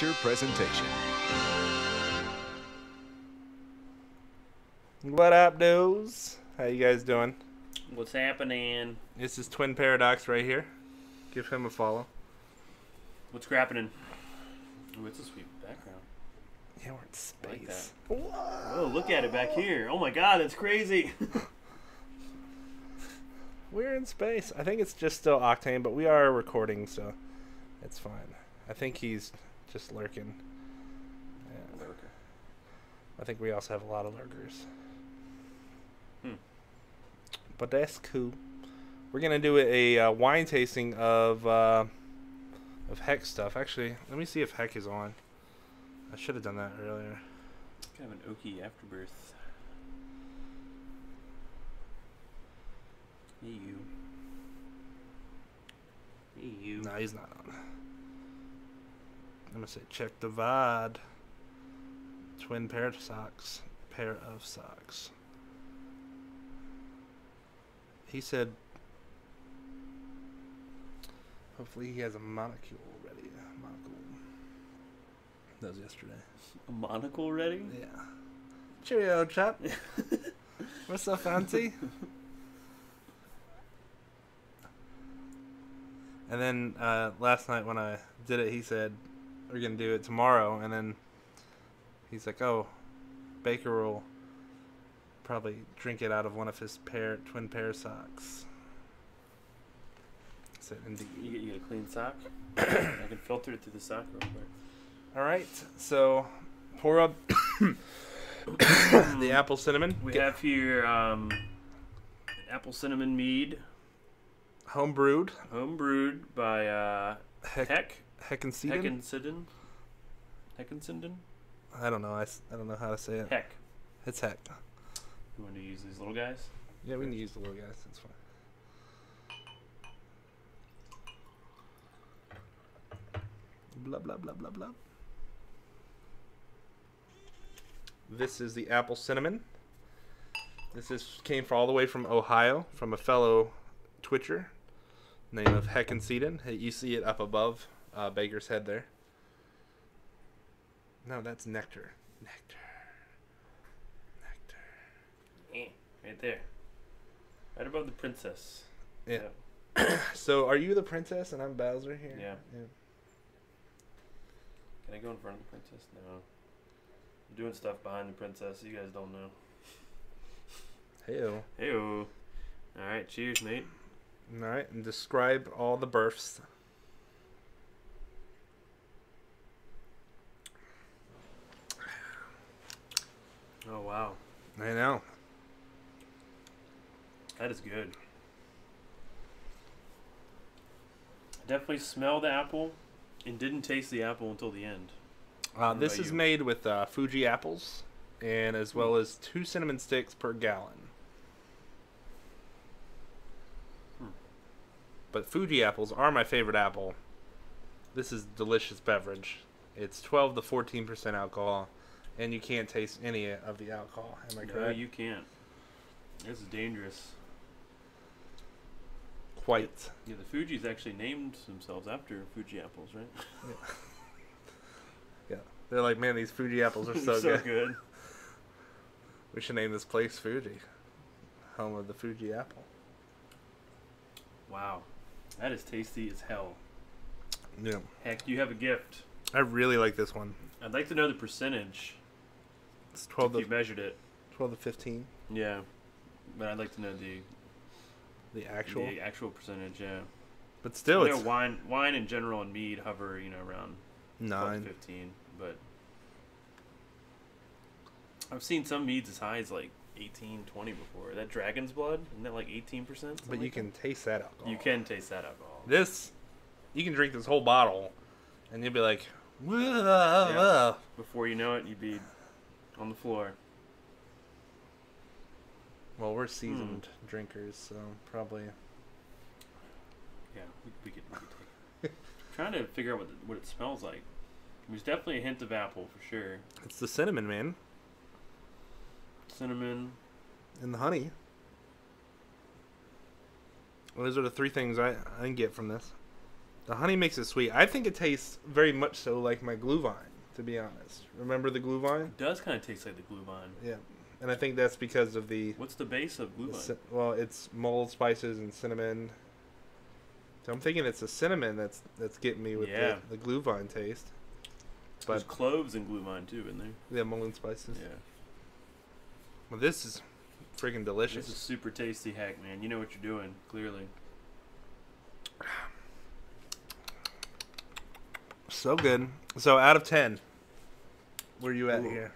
feature presentation. What up, dudes? How you guys doing? What's happening? This is Twin Paradox right here. Give him a follow. What's happening? Oh, it's a sweet background. Yeah, we're in I like space. Oh, look at it back here. Oh my god, that's crazy. We're in space. I think it's just still Octane, but we are recording, so it's fine. I think he's just lurking. Yeah. I think we also have a lot of lurkers. Hmm. But that's cool. We're gonna do a, uh wine tasting of uh, of Heck stuff. Actually, let me see if Heck is on. I should have done that earlier. kind of an oaky afterbirth. Hey you. Hey you. No, he's not on. I'm gonna say check the VOD. Twin pair of socks. Pair of socks. He said. Hopefully he has a monocle ready. Monocle. That was yesterday. A monocle ready? Yeah. Cheerio, chap. What's up, Auntie? and then uh, last night when I did it, he said, "We're gonna do it tomorrow." And then he's like, "Oh, Baker will probably drink it out of one of his pair twin pair socks." So "Indeed." You get, you get a clean sock? I can filter it through the sock real quick. All right, so pour up the apple cinnamon. We Get have here um, apple cinnamon mead, home brewed. home brewed by uh, Heck, Heck. Hekinsieden? Heckensinden. Heckensinden? I don't know. I, s- I don't know how to say it. Heck. It's heck. You want to use these little guys? Yeah, we can use the little guys. That's fine. Blah blah blah blah blah. This is the apple cinnamon. This is came from all the way from Ohio from a fellow Twitcher, name of Heckensieden. Hey, You see it up above uh, Baker's head there. No, that's nectar. Nectar. Nectar. Eh, Right there. Right above the princess. Yeah. So, are you the princess and I'm Bowser here? Yeah. Can I go in front of the princess? No. I'm doing stuff behind the princess you guys don't know. Heyo. Hey Alright, cheers, mate. All right, and describe all the births. Oh wow. I know. That is good. I definitely smell the apple and didn't taste the apple until the end. Uh, this is you? made with uh, Fuji apples, and as well as two cinnamon sticks per gallon. Hmm. But Fuji apples are my favorite apple. This is delicious beverage. It's 12 to 14 percent alcohol, and you can't taste any of the alcohol. Am I no, correct? you can't. This is dangerous. Quite. Yeah, the Fuji's actually named themselves after Fuji apples, right? Yeah. They're like, man, these Fuji apples are so, so good. good. We should name this place Fuji, home of the Fuji apple. Wow. That is tasty as hell. Yeah. Heck, you have a gift. I really like this one. I'd like to know the percentage It's 12 if you measured it. 12 to 15. Yeah. But I'd like to know the The actual. the actual percentage, yeah. But still, you know, it's wine wine in general and mead hover, you know, around 12 to nine. 15, but I've seen some meads as high as like 18, 20 before. That dragon's blood, isn't that like 18%? But you can taste that alcohol. You can taste that alcohol. This, you can drink this whole bottle, and you'll be like, "Whoa." Before you know it, you'd be on the floor. Well, we're hmm. seasoned drinkers, so probably. Yeah, we, we could. We could take. trying to figure out what the, what it smells like. There's definitely a hint of apple for sure. It's the cinnamon, man, Cinnamon. and the honey. Well, those are the three things I, I get from this. The honey makes it sweet. I think it tastes very much so like my Glühwein, to be honest. Remember the Glühwein? It does kind of taste like the Glühwein. Yeah. And I think that's because of the, What's the base of Glühwein? cin- well, it's mulled spices and cinnamon. So I'm thinking it's the cinnamon that's that's getting me with Yeah. the, the Glühwein taste. There's But cloves in Glühwein too, in there. the mulling spices. Yeah. Well, this is freaking delicious. This is super tasty, Heck man. You know what you're doing, clearly. So good. So out of ten, where are you at Ooh. here?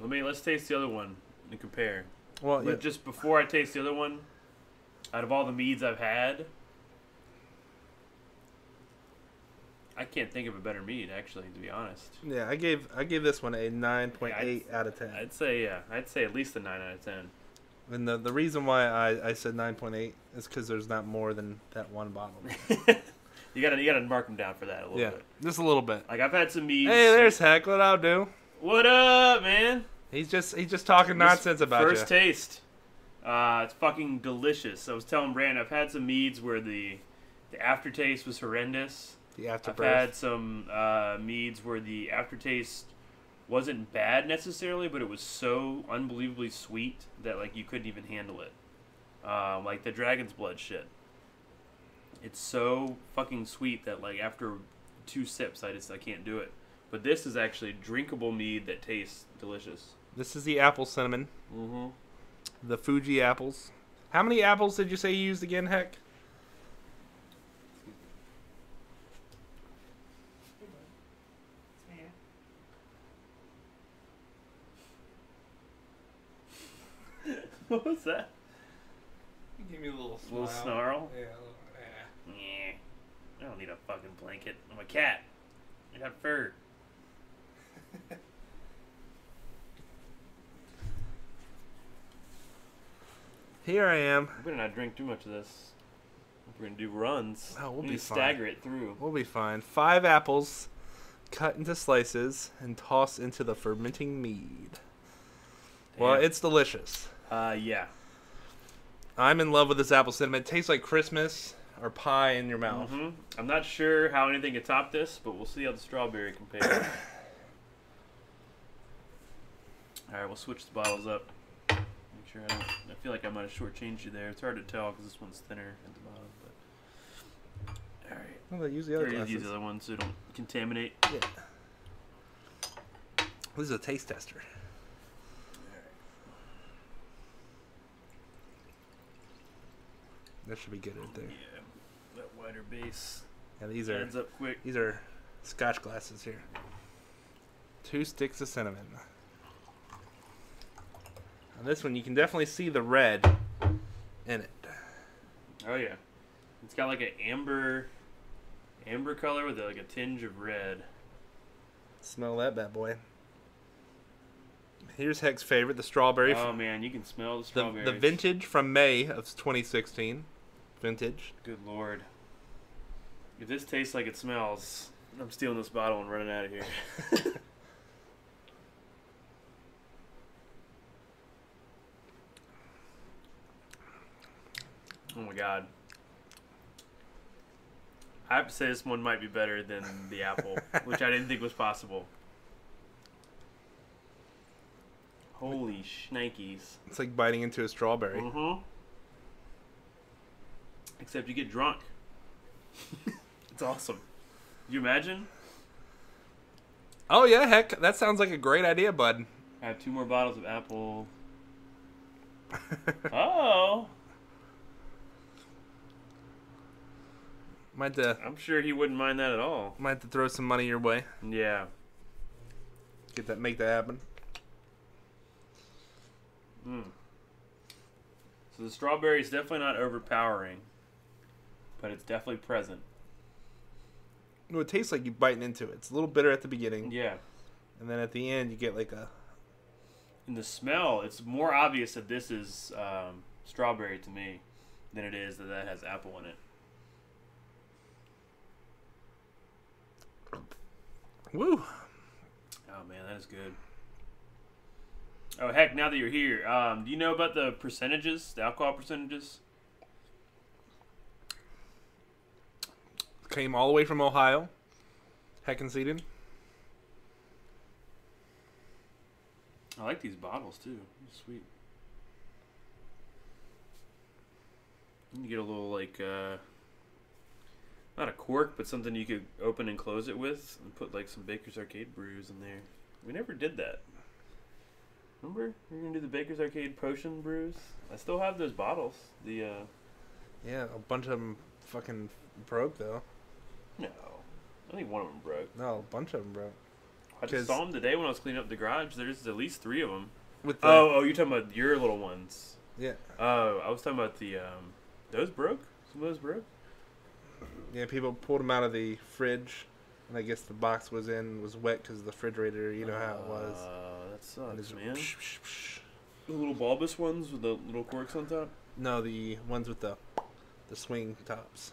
Let me let's taste the other one and compare. Well, yeah, just before I taste the other one, out of all the meads I've had, I can't think of a better mead actually, to be honest. yeah, I gave I gave this one a nine point eight out of 10 I'd say yeah, I'd say at least a nine out of ten. and the the reason why I, I said nine point eight is because there's not more than that one bottle. you gotta you gotta mark them down for that a little yeah, bit. just a little bit. Like I've had some meads. Hey, there's Heck. What I'll do? What up, man? He's just he's just talking nonsense about first you. taste. Uh, it's fucking delicious. I was telling Brandon, I've had some meads where the the aftertaste was horrendous. the I've had some uh, meads where the aftertaste wasn't bad necessarily, but it was so unbelievably sweet that like you couldn't even handle it. Um, like the dragon's blood shit. It's so fucking sweet that like after two sips, I just I can't do it. But this is actually drinkable mead that tastes delicious. This is the apple cinnamon, Mm-hmm. the Fuji apples. How many apples did you say you used again, Heck? what was that? Give me a little A little snarl. Yeah. Yeah. I don't need a fucking blanket. I'm a cat. I got fur. Here I am. We better not drink too much of this. We're gonna do runs, Oh, we'll we be need fine. stagger it through. We'll be fine. Five apples, cut into slices and toss into the fermenting mead. Well, it's delicious. uh yeah. I'm in love with this apple cinnamon. It tastes like Christmas or pie in your mouth. hmm I'm not sure how anything can top this, but we'll see how the strawberry compares. All right, we'll switch the bottles up. Make sure I don't. I feel like I might have shortchanged you there. It's hard to tell because this one's thinner at the bottom. But all right, Well, use the other Or use the other ones so they don't contaminate. Yeah. This is a taste tester. That should be good right there. Yeah, that wider base Yeah, these are adds up quick. these are Scotch glasses here. Two sticks of cinnamon. On this one, you can definitely see the red in it. Oh yeah, it's got like an amber, amber color with like a tinge of red. Smell that bad boy. Here's Heck's favorite, the strawberry. Oh man, you can smell the the, strawberries. the vintage from May of 2016. Vintage. Good lord. If this tastes like it smells, I'm stealing this bottle and running out of here. oh my god. I have to say this one might be better than the apple, which I didn't think was possible. Holy shnikes. It's like biting into a strawberry. Mm-hmm. Except you get drunk. it's awesome. you imagine? Oh yeah, heck, that sounds like a great idea, bud. I have two more bottles of apple. Oh, might have to, I'm sure he wouldn't mind that at all. might have to throw some money your way. Yeah. Get that, make that happen. Mm. So the strawberry is definitely not overpowering, but it's definitely present. No, it tastes like you're biting into it. It's a little bitter at the beginning, Yeah. and then at the end you get like a In the smell, it's more obvious that this is um, strawberry to me than it is that that has apple in it. woo. Oh man, that is good. Oh heck! Now that you're here, um, do you know about the percentages, the alcohol percentages? Came all the way from Ohio. Heckin' seated. I like these bottles too. They're sweet. You get a little like uh not a cork, but something you could open and close it with and put like some Baker's Arcade brews in there. We never did that. Remember? we are gonna do the Baker's Arcade potion brews. I still have those bottles. The uh Yeah, a bunch of them fucking broke though. No. I think one of them broke. No, a bunch of them broke. I just saw them today when I was cleaning up the garage. There's at least three of them. With the, Oh, oh, you're talking about your little ones. yeah, Oh, I was talking about the um, those broke. Some of those broke. yeah. People pulled them out of the fridge, and I guess the box was in was wet because the refrigerator. You know how it was. Uh, that sucks, man. psh, psh, psh. The little bulbous ones with the little corks on top. No, the ones with the the swing tops.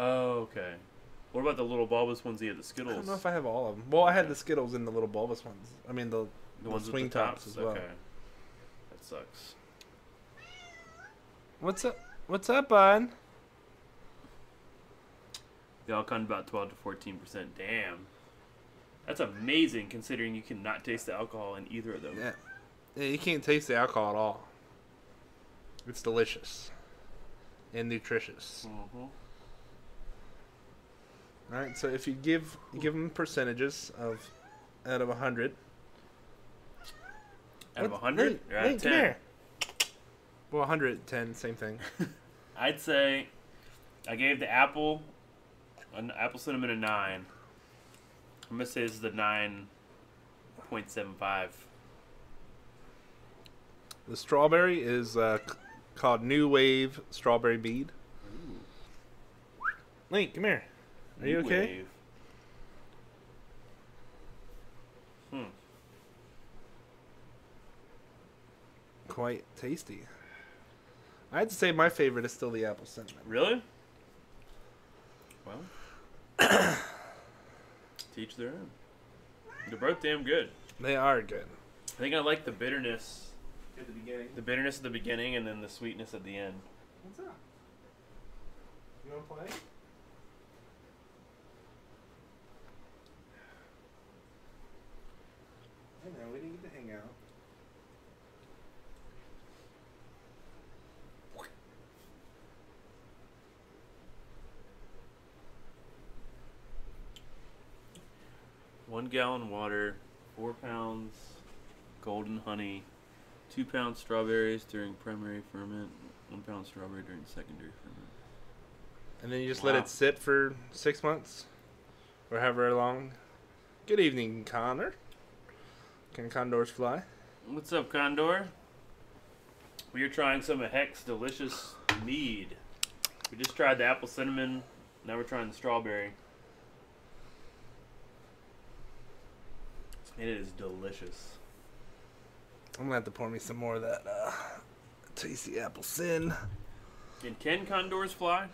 Oh, okay. What about the little bulbous ones you had the Skittles. I don't know if I have all of them. Well, I had the Skittles and the little bulbous ones. I mean the the the ones swing with the tops tops, as well. Okay. That sucks. What's up? What's up, bud? They all come about twelve to fourteen percent. Damn. That's amazing considering you cannot taste the alcohol in either of them. Yeah. yeah, you can't taste the alcohol at all. It's delicious and nutritious. hmm All right, so if you give you give them percentages of out of a hundred. Out of hundred Link, or out of Link, come ten? here. Well, 110, same thing. I'd say I gave the apple an apple cinnamon a nine. I'm gonna say this is the nine point seven five. The strawberry is uh, called New Wave Strawberry Mead. Link, come here. Are you okay? Hmm. Quite tasty. I had to say my favorite is still the apple cinnamon. Really? Well, teach their own. They're both damn good. They are good. I think I like the bitterness, At the beginning. the bitterness at the beginning, and then the sweetness at the end. What's up? You want to play? I know, we didn't get to hang out. One gallon water, four pounds golden honey, two pounds strawberries during primary ferment, one pound strawberry during secondary ferment. And then you just let it sit for six months? Or however long? Good evening, Connor. Can condors fly? What's up, Condor? We are trying some of Heck's delicious mead. We just tried the apple cinnamon. Now we're trying the strawberry. It is delicious. I'm gonna have to pour me some more of that uh, tasty apple sin. And can condors fly?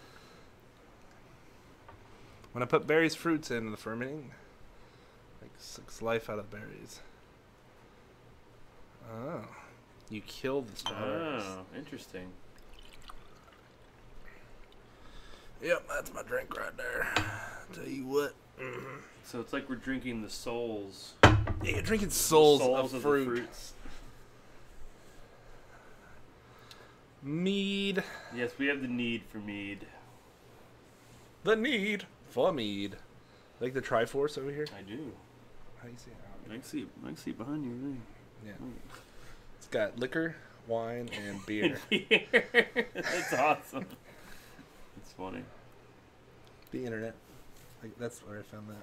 When I put berries fruits in the fermenting, like sucks life out of berries. Oh, you kill the strawberries. Oh, interesting. Yep, that's my drink right there. Tell you what. mhm. So it's like we're drinking the souls, Yeah, you're drinking souls, souls of, of fruit. fruits. Mead. Yes, we have the need for mead. The need for mead. Like the Triforce over here. I do. How do you see it? I can see. I can see behind you. Really. Yeah. It's got liquor, wine, and beer. That's awesome. It's funny. the internet. Like, that's where I found that.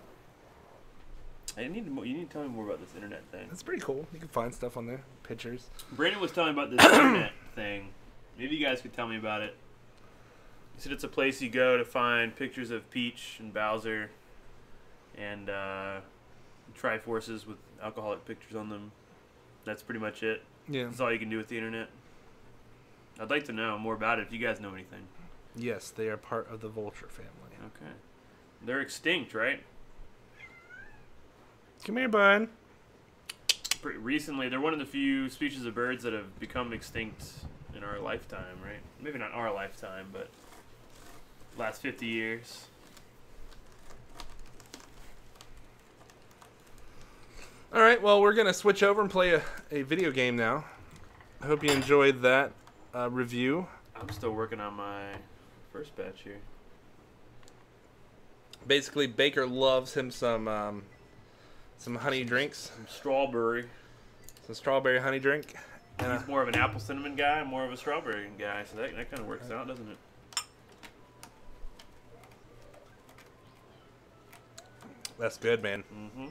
I need mo- you need to tell me more about this internet thing. That's pretty cool. You can find stuff on there. Pictures. Brandon was telling me about this internet thing. Maybe you guys could tell me about it. He said it's a place you go to find pictures of Peach and Bowser and uh, Triforces with alcoholic pictures on them. That's pretty much it. Yeah. That's all you can do with the internet. I'd like to know more about it if you guys know anything. Yes, they are part of the vulture family. Okay. They're extinct, right? Come here, bud. Pretty recently, they're one of the few species of birds that have become extinct in our lifetime, right? Maybe not our lifetime, but last 50 years. All right, well, we're going to switch over and play a, a video game now. I hope you enjoyed that uh, review. I'm still working on my first batch here. Basically, Baker loves him some um, some honey drinks, Some strawberry. some strawberry honey drink. And, He's more of an apple cinnamon guy, more of a strawberry guy, so that, that kind of works out, doesn't it? that's good, man. Mm-hmm.